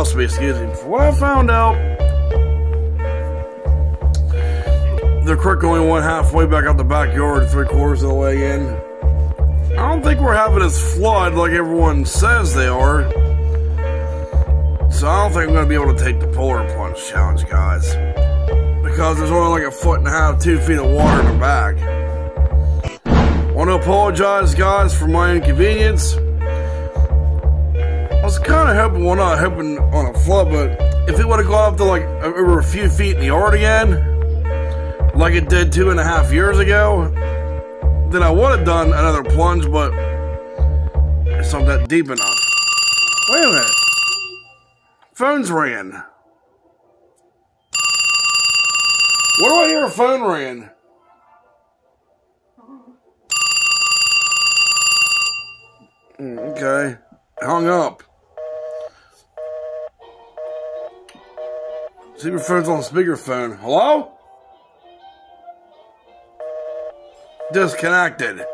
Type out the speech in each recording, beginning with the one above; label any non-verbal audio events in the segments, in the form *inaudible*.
lost excuse me. From what I found out, the creek only went halfway back out the backyard, three quarters of the way in. I don't think we're having this flood like everyone says they are. So I don't think I'm going to be able to take the polar plunge challenge, guys. Because there's only like a foot and a half, two feet of water in the back. Want to apologize, guys, for my inconvenience. Was kind of hoping, well, not hoping on a flood, but if it would have gone up to like over a few feet in the yard again, like it did two and a half years ago, then I would have done another plunge, but it's not that deep enough. Wait a minute. Phone's ringing. What do I hear a phone ringing? Mm, Okay. Hung up. See if your phone's on speakerphone. Hello? Disconnected.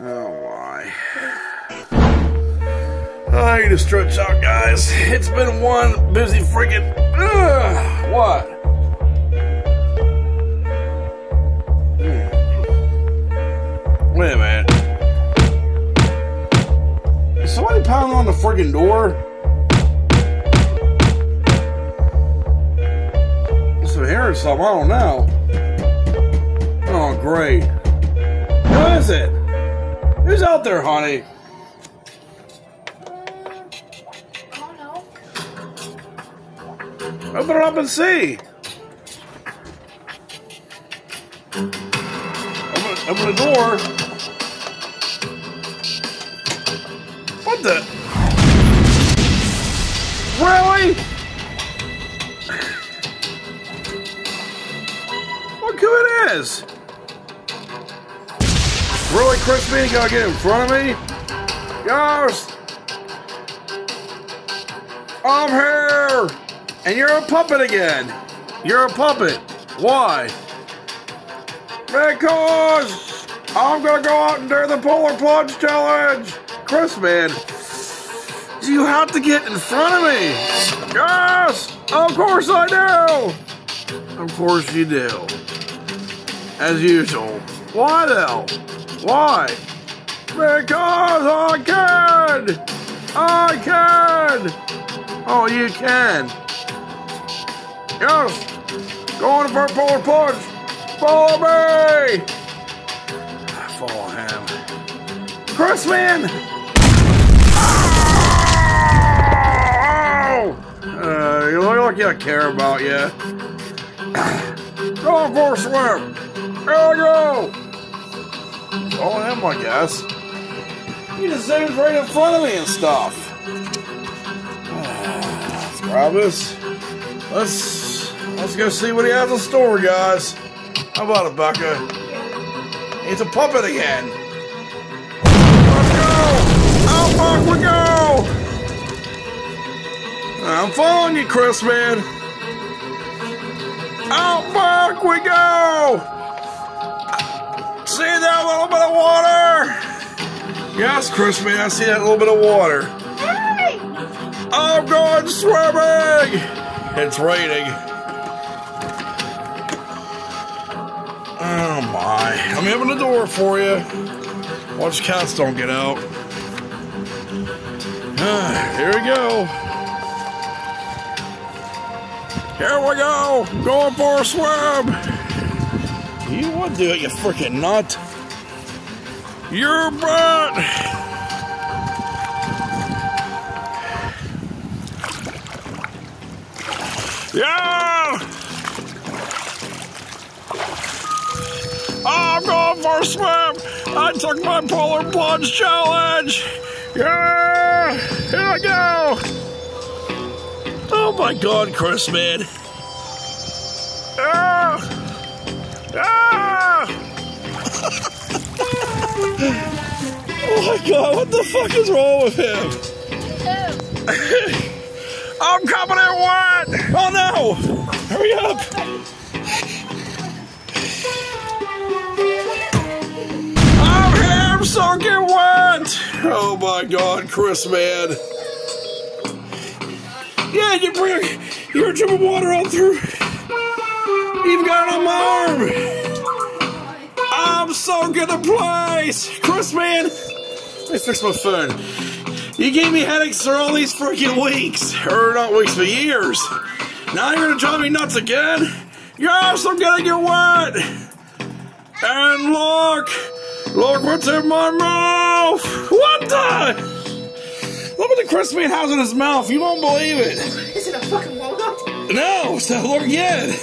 Oh my. I need to stretch out, guys. It's been one busy freaking. Ugh, what? Hmm. Wait a minute. Is somebody pounding on the friggin' door? Something. I don't know. Oh, great. Who is it? Who's out there, honey? Open it up and see. Open, open the door. What the? Really? Look who it is. Really, Crispy? Gotta get in front of me? Yes! I'm here! And you're a puppet again! You're a puppet! Why? Because I'm gonna go out and do the Polar Plunge Challenge! Chrisman, do you have to get in front of me? Yes! Of course I do! Of course you do. As usual. Why though? Why? Because I can! I can! Oh, you can. Yes! Going for a polar plunge! Follow me! I Follow him. Chrisman! Oh! Uh, you look like I care about you. Going for a swim! Go! Follow him, I guess. He just zooms right in front of me and stuff. Let's grab this. Let's let's go see what he has in store, guys. How about it, Becca? He's a puppet again. Let's go! Out back we go! I'm following you, Chrisman. Out back we go! See that little bit of water? Yes, Chrisman, I see that little bit of water. Hey! I'm going swimming! It's raining. Oh my. I'm having the door for you. Watch cats don't get out. Ah, *sighs* here we go. Here we go. Going for a swim. You would do it, you freaking nut. Your butt. Yeah! I'm going for a swim! I took my polar plunge challenge! Yeah! Here I go! Oh my god, Chrisman. Ah! Ah! *laughs* oh my god, what the fuck is wrong with him? *laughs* I'm coming in wet! Oh no! Hurry up! I'm here soaking wet! Oh my God, Chrisman. Yeah, you bring your drip of water all through. Even got it on my arm. I'm so good at place. Chrisman. Let me fix my phone. You gave me headaches for all these freaking weeks. Or not weeks, but years. Now you're gonna drive me nuts again? Yes, I'm gonna get wet. And look, look what's in my mouth. What the? Look what the crispy has in his mouth. You won't believe it. Is it a fucking walnut? No, so look again. What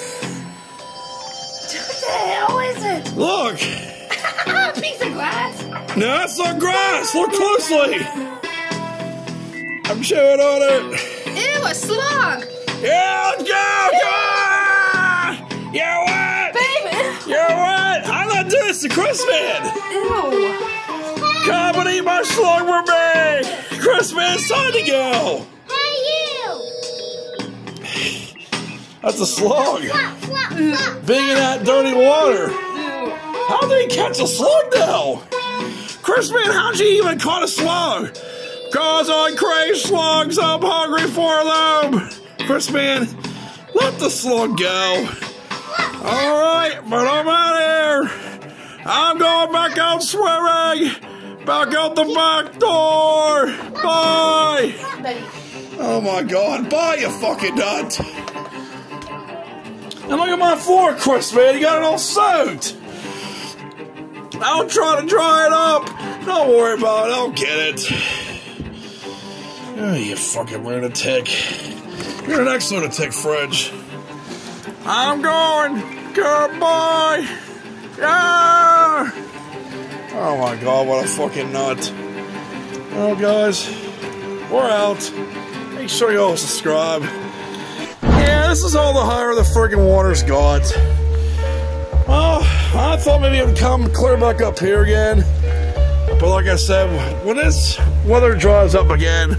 the hell is it? Look. A *laughs* piece of glass? No, that's not grass. Look closely. I'm chewing on it. Ew, a slug! Yeah, let's go. On. You're wet. Baby! You're wet. I'm not doing this to Chrisman. Ew! Come and eat my slug with me. Chrisman, it's time to go. Hey, you! That's a slug. Flop, flop, flop. Being in that dirty water. How did he catch a slug now? Chrisman, how'd you even caught a slug? Cause I crave slugs, I'm hungry for them. Chrisman, let the slug go. Alright, but I'm out of here. I'm going back out swimming. Back out the back door. Bye. Oh my god, bye, you fucking nut. And look at my floor, Chrisman. You got it all soaked. I'll try to dry it up. Don't worry about it. I'll get it. Oh, you fucking lunatic. You're an ex lunatic, Fridge. I'm going. Goodbye. Yeah. Oh my god, what a fucking nut. Well, guys, we're out. Make sure you all subscribe. Yeah, this is all the higher the friggin' water's got. Well, I thought maybe it would come clear back up here again. But like I said, when this weather dries up again,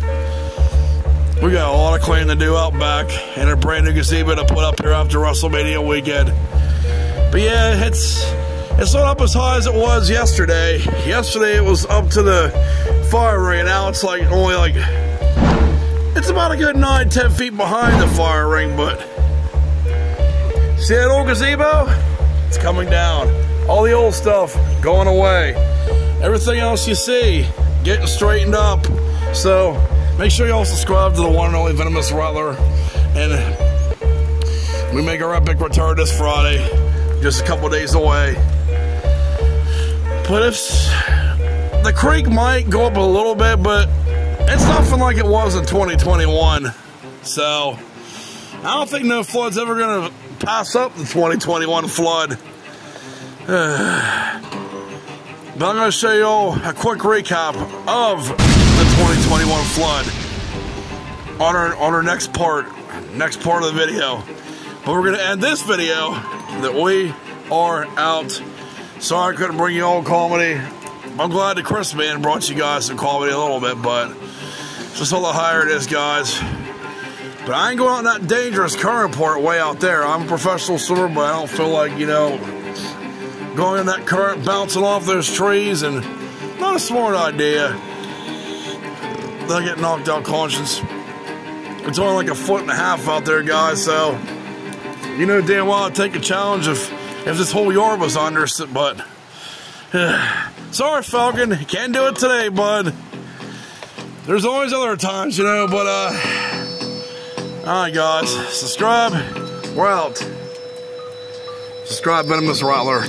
we got a lot of cleaning to do out back and a brand new gazebo to put up here after WrestleMania weekend. But yeah, it's it's not up as high as it was yesterday. Yesterday it was up to the fire ring. Now it's like only like it's about a good nine, ten feet behind the fire ring. But see that old gazebo? It's coming down. All the old stuff going away. Everything else you see getting straightened up. So make sure you all subscribe to the one and only Venomous Rattler. And we make our epic return this Friday, just a couple days away. But if the creek might go up a little bit, but it's nothing like it was in 2021. So I don't think no flood's ever gonna pass up the 2021 flood. *sighs* But I'm going to show you all a quick recap of the 2021 flood on our on our next part, next part of the video. But we're going to end this video that we are out. Sorry I couldn't bring you all comedy. I'm glad the Chrisman brought you guys some comedy a little bit, but just all the higher it is, guys. But I ain't going out in that dangerous current part way out there. I'm a professional swimmer, but I don't feel like, you know, going in that current, bouncing off those trees, and not a smart idea. They'll get knocked out conscious. It's only like a foot and a half out there, guys, so you know damn well I'd take a challenge if, if this whole yard was under, but *sighs* sorry, Falcon, can't do it today, bud. There's always other times, you know, but, uh, alright, guys, subscribe. We're out. Subscribe, Venomous Rattler.